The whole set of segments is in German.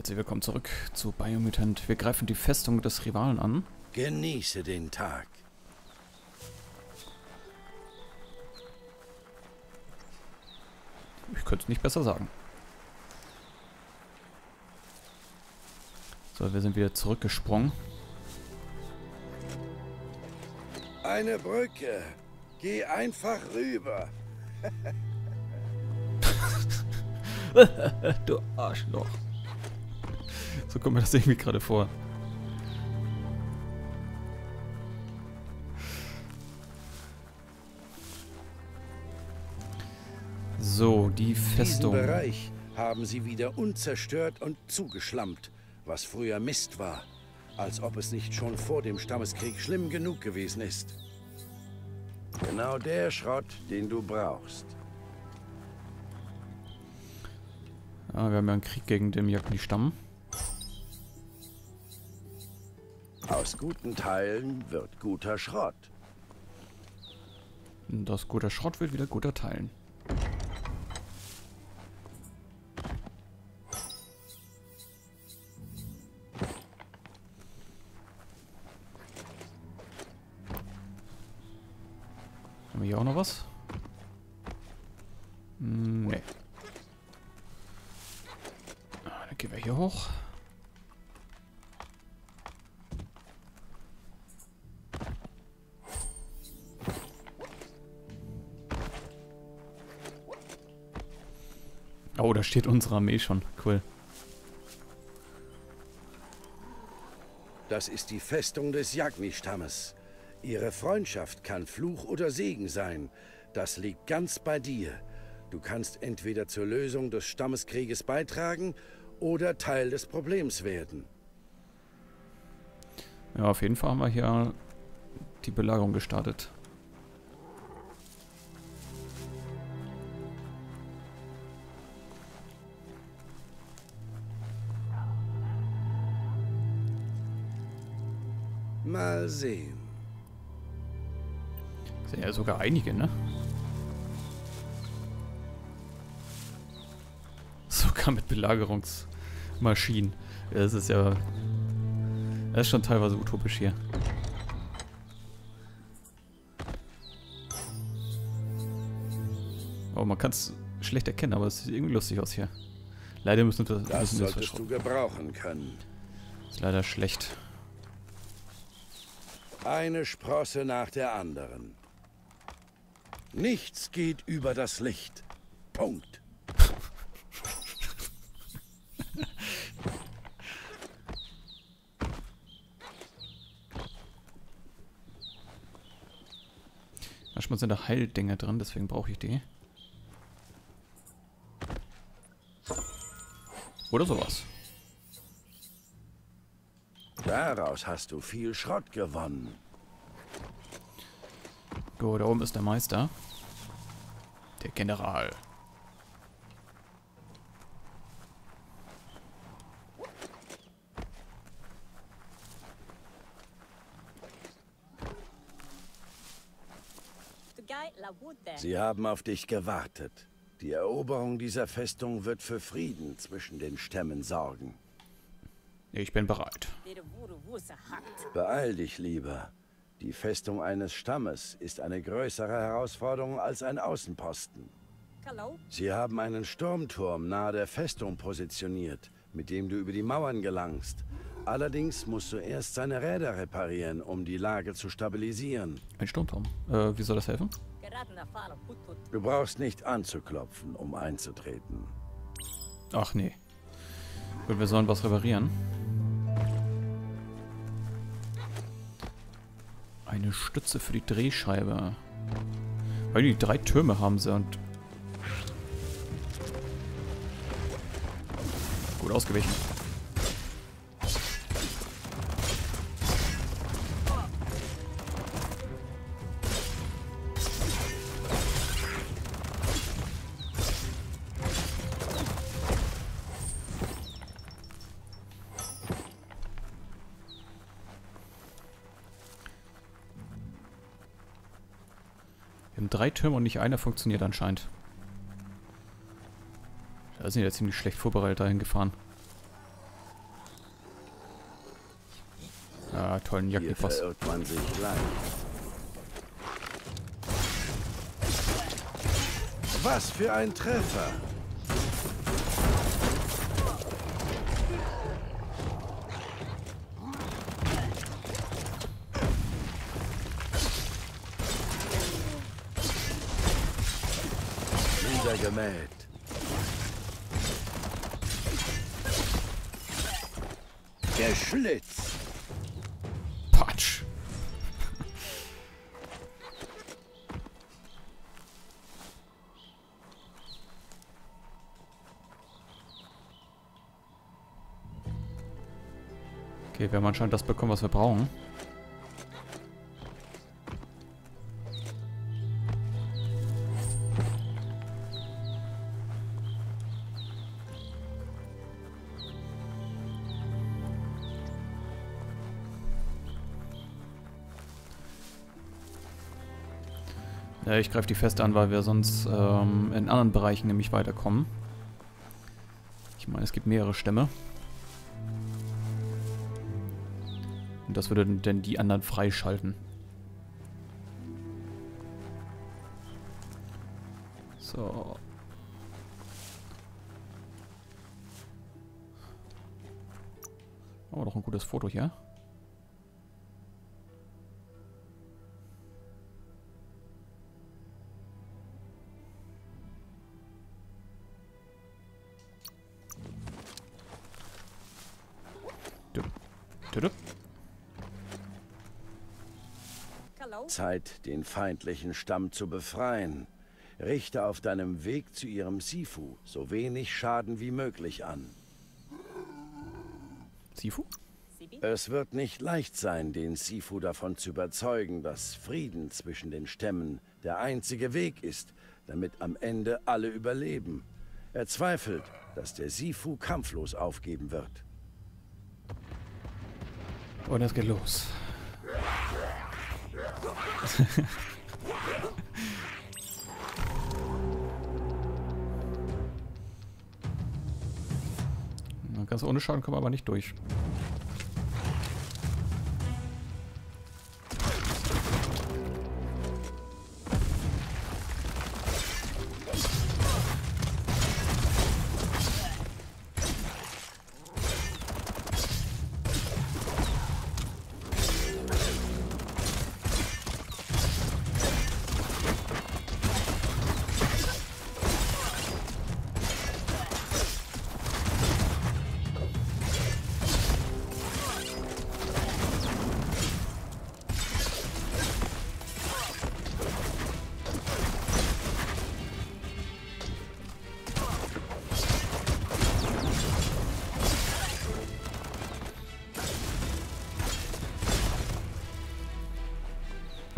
Herzlich willkommen zurück zu Biomutant. Wir greifen die Festung des Rivalen an. Genieße den Tag. Ich könnte es nicht besser sagen. So, wir sind wieder zurückgesprungen. Eine Brücke. Geh einfach rüber. du Arschloch. So kommt mir das irgendwie gerade vor. So, die Festung. Diesen Bereich haben sie wieder unzerstört und zugeschlammt, was früher Mist war. Als ob es nicht schon vor dem Stammeskrieg schlimm genug gewesen ist. Genau der Schrott, den du brauchst. Ja, wir haben ja einen Krieg gegen den Jagni-Stamm. Aus guten Teilen wird guter Schrott. Und aus guter Schrott wird wieder guter Teilen. Haben wir hier auch noch was? Steht unsere Armee schon. Cool. Das ist die Festung des Jagni-Stammes. Ihre Freundschaft kann Fluch oder Segen sein. Das liegt ganz bei dir. Du kannst entweder zur Lösung des Stammeskrieges beitragen oder Teil des Problems werden. Ja, auf jeden Fall haben wir hier die Belagerung gestartet. Mal sehen. Sind ja sogar einige, ne? Sogar mit Belagerungsmaschinen. Das ist ja... Das ist schon teilweise utopisch hier. Oh, man kann es schlecht erkennen, aber es sieht irgendwie lustig aus hier. Leider müssen wir, Das müssen wir es solltest du gebrauchen können. Ist leider schlecht. Eine Sprosse nach der anderen. Nichts geht über das Licht. Punkt. Manchmal sind da Heildinger drin, deswegen brauche ich die. Oder sowas. Daraus hast du viel Schrott gewonnen. Gut, da oben ist der Meister. Der General. Sie haben auf dich gewartet. Die Eroberung dieser Festung wird für Frieden zwischen den Stämmen sorgen. Ich bin bereit. Beeil dich lieber. Die Festung eines Stammes ist eine größere Herausforderung als ein Außenposten. Sie haben einen Sturmturm nahe der Festung positioniert, mit dem du über die Mauern gelangst. Allerdings musst du erst seine Räder reparieren, um die Lage zu stabilisieren. Ein Sturmturm. Äh, wie soll das helfen? Du brauchst nicht anzuklopfen, um einzutreten. Ach nee. Gut, wir sollen was reparieren. Eine Stütze für die Drehscheibe. Weil die drei Türme haben sie und... Gut ausgewichen. Wir haben drei Türme und nicht einer funktioniert anscheinend. Da sind ja ziemlich schlecht vorbereitet dahin gefahren. Ah, tollen Jackenpass. man sich leicht. Was für ein Treffer! Niedergemäht. Der Schlitz. Patsch. Okay, wir haben anscheinend das bekommen, was wir brauchen. Ja, ich greife die fest an, weil wir sonst ähm, in anderen Bereichen nämlich weiterkommen. Ich meine, es gibt mehrere Stämme. Und das würde dann die anderen freischalten. So. Oh, doch ein gutes Foto hier. Zeit, den feindlichen Stamm zu befreien. Richte auf deinem Weg zu ihrem Sifu so wenig Schaden wie möglich an. Sifu? Es wird nicht leicht sein, den Sifu davon zu überzeugen, dass Frieden zwischen den Stämmen der einzige Weg ist, damit am Ende alle überleben. Er zweifelt, dass der Sifu kampflos aufgeben wird. Und es geht los. Ganz ohne Schaden kommen wir aber nicht durch.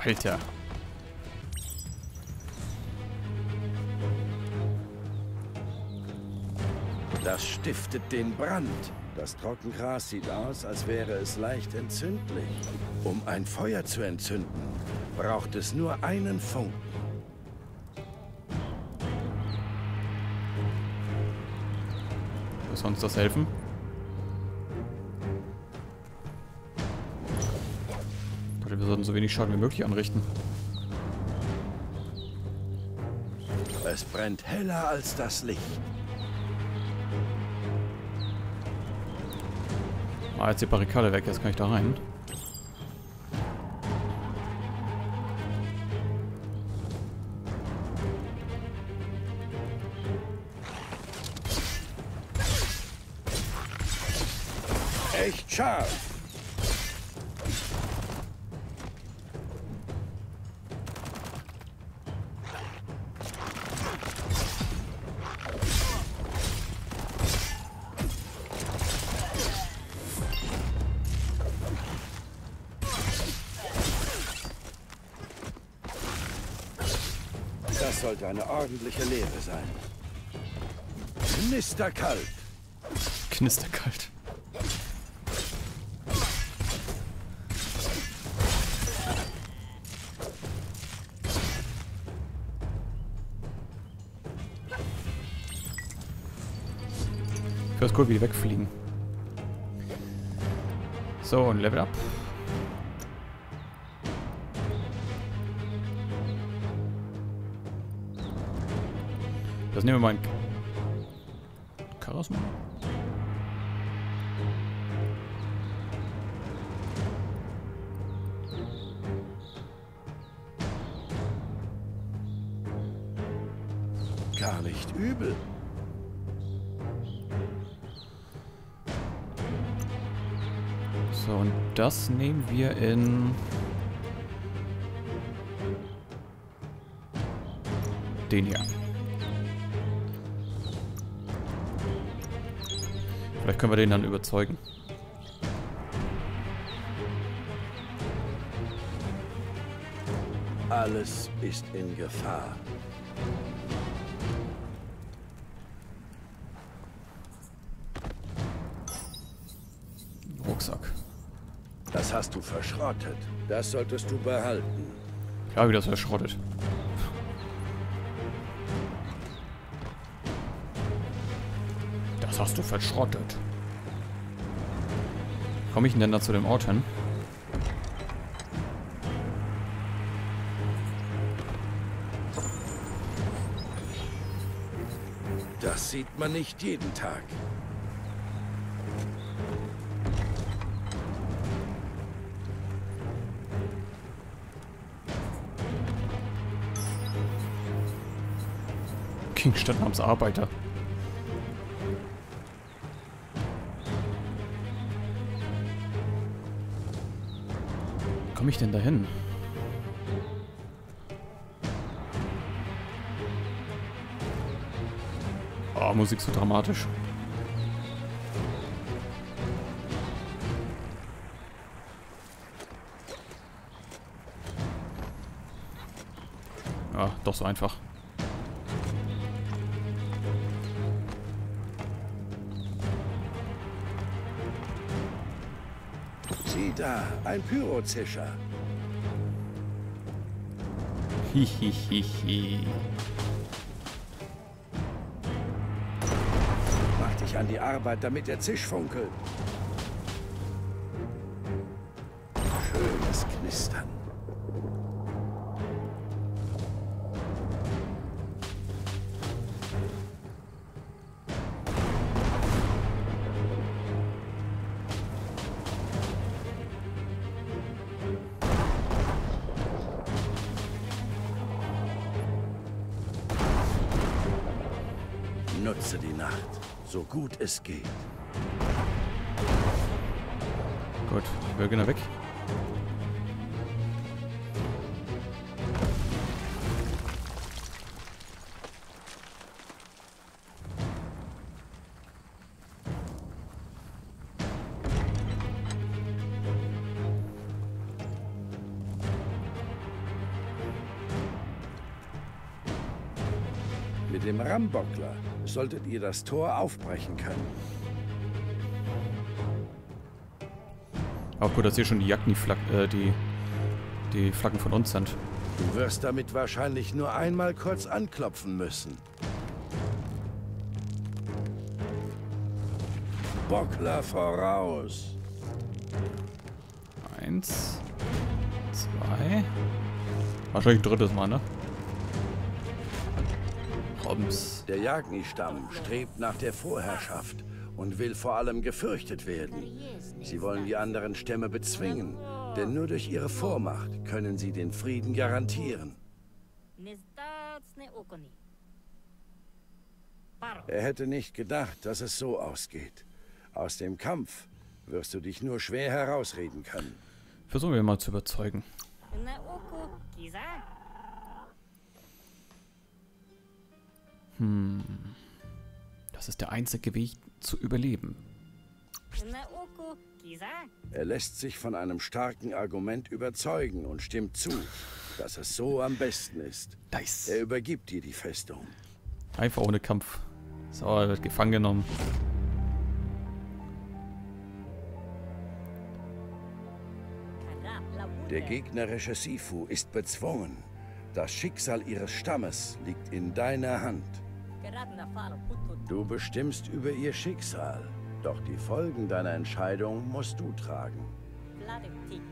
Alter. Das stiftet den Brand. Das Trockengras sieht aus, als wäre es leicht entzündlich. Um ein Feuer zu entzünden, braucht es nur einen Funken. Muss uns das helfen? Sollten so wenig Schaden wie möglich anrichten. Es brennt heller als das Licht. Ah, jetzt die Barrikade weg, jetzt kann ich da rein. Echt scharf. Sollte eine ordentliche Lehre sein. Knisterkalt. Knisterkalt. Ich weiß cool, wie die wegfliegen. So, ein Level up. Das nehmen wir mal in Charisma. Gar nicht übel. So, und das nehmen wir in... Den hier. Vielleicht können wir den dann überzeugen. Alles ist in Gefahr. Rucksack. Das hast du verschrottet. Das solltest du behalten. Ja, wie das verschrottet. Hast du verschrottet. Komme ich denn da zu dem Ort hin? Das sieht man nicht jeden Tag. Gegenstand namens Arbeiter. Ich denn dahin? Oh, Musik so dramatisch. Ja, doch so einfach. Da, ein Pyrozischer. Hihihihi. Mach dich an die Arbeit, damit der Zisch funkelt. Schönes Knistern. Nutze die Nacht, so gut es geht. Gut, wir gehen da weg. Mit dem Rambockler solltet ihr das Tor aufbrechen können. Auch gut, dass hier schon die Jacken, die, Flak äh, die, die Flaggen von uns sind. Du wirst damit wahrscheinlich nur einmal kurz anklopfen müssen. Bockler voraus. Eins, zwei. Wahrscheinlich ein drittes Mal, ne? Roms. Der Jagni-Stamm strebt nach der Vorherrschaft und will vor allem gefürchtet werden. Sie wollen die anderen Stämme bezwingen, denn nur durch ihre Vormacht können sie den Frieden garantieren. Er hätte nicht gedacht, dass es so ausgeht. Aus dem Kampf wirst du dich nur schwer herausreden können. Versuchen wir mal zu überzeugen. Hm. Das ist der einzige Weg zu überleben. Er lässt sich von einem starken Argument überzeugen und stimmt zu, dass es so am besten ist. Nice. Er übergibt dir die Festung. Einfach ohne Kampf. So, er wird gefangen genommen. Der gegnerische Sifu ist bezwungen. Das Schicksal ihres Stammes liegt in deiner Hand. Du bestimmst über ihr Schicksal, doch die Folgen deiner Entscheidung musst du tragen.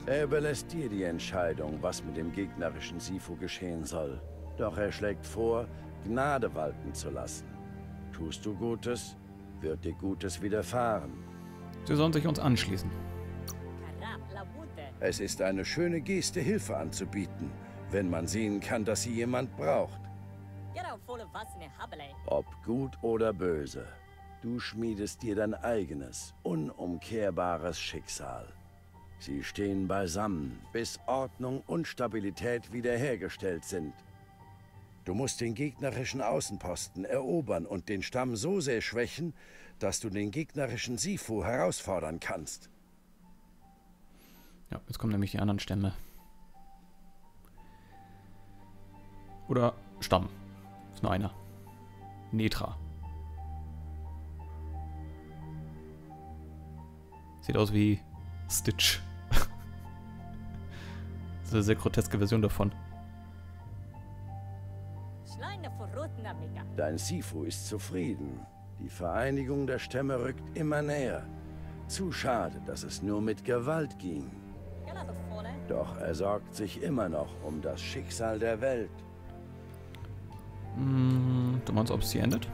Er überlässt dir die Entscheidung, was mit dem gegnerischen Sifu geschehen soll. Doch er schlägt vor, Gnade walten zu lassen. Tust du Gutes, wird dir Gutes widerfahren. Sie sollen sich uns anschließen. Es ist eine schöne Geste, Hilfe anzubieten, wenn man sehen kann, dass sie jemand braucht. Ob gut oder böse, du schmiedest dir dein eigenes, unumkehrbares Schicksal. Sie stehen beisammen, bis Ordnung und Stabilität wiederhergestellt sind. Du musst den gegnerischen Außenposten erobern und den Stamm so sehr schwächen, dass du den gegnerischen Sifu herausfordern kannst. Ja, jetzt kommen nämlich die anderen Stämme. Oder Stamm. Ist nur einer. Netra. Sieht aus wie Stitch. das ist eine sehr groteske Version davon. Dein Sifu ist zufrieden. Die Vereinigung der Stämme rückt immer näher. Zu schade, dass es nur mit Gewalt ging. Doch er sorgt sich immer noch um das Schicksal der Welt. Hm, du meinst, ob sie endet?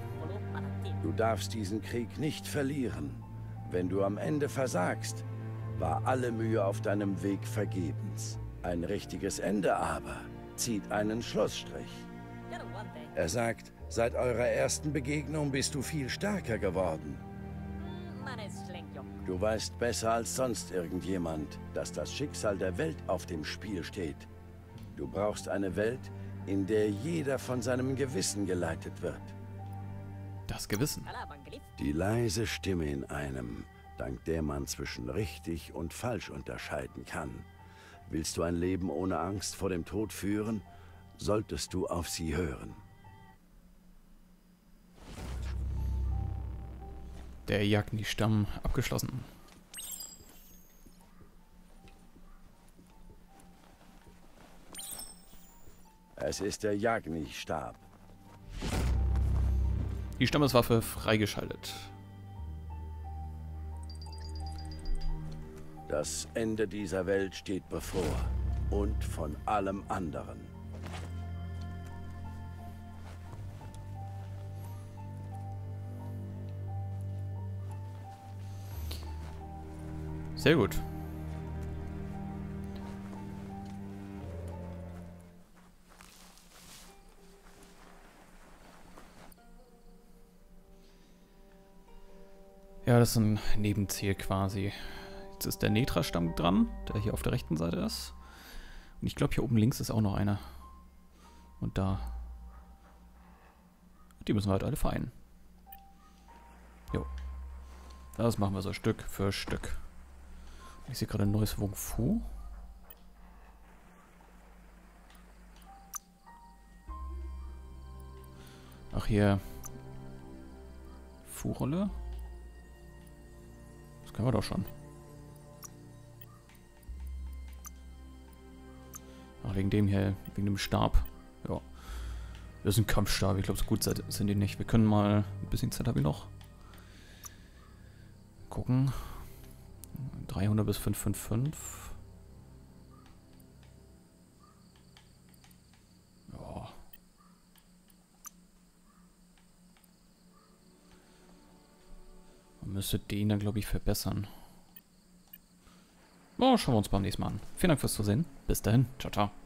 Du darfst diesen Krieg nicht verlieren. Wenn du am Ende versagst, war alle Mühe auf deinem Weg vergebens. Ein richtiges Ende aber zieht einen Schlussstrich. Er sagt, seit eurer ersten Begegnung bist du viel stärker geworden. Du weißt besser als sonst irgendjemand, dass das Schicksal der Welt auf dem Spiel steht. Du brauchst eine Welt, in der jeder von seinem Gewissen geleitet wird. Das Gewissen? Die leise Stimme in einem, dank der man zwischen richtig und falsch unterscheiden kann. Willst du ein Leben ohne Angst vor dem Tod führen, solltest du auf sie hören. Der Jagni-Stamm abgeschlossen. Es ist der Jagni-Stab. Die Stammeswaffe freigeschaltet. Das Ende dieser Welt steht bevor. Und von allem anderen. Sehr gut. Ja, das ist ein Nebenziel quasi. Jetzt ist der Netra-Stamm dran, der hier auf der rechten Seite ist. Und ich glaube, hier oben links ist auch noch einer. Und da. Die müssen wir halt alle vereinen. Jo. Das machen wir so Stück für Stück. Ich sehe gerade ein neues Wung Fu. Ach hier. Fu-Rolle. Können wir doch schon. Ach, wegen dem hier, wegen dem Stab. Ja. Das ist ein Kampfstab. Ich glaube, so gut sind die nicht. Wir können mal ein bisschen Zeit habe ich noch. Gucken. 300 bis 555. müsste den dann, glaube ich, verbessern. Oh, schauen wir uns beim nächsten Mal an. Vielen Dank fürs Zusehen. Bis dahin. Ciao, ciao.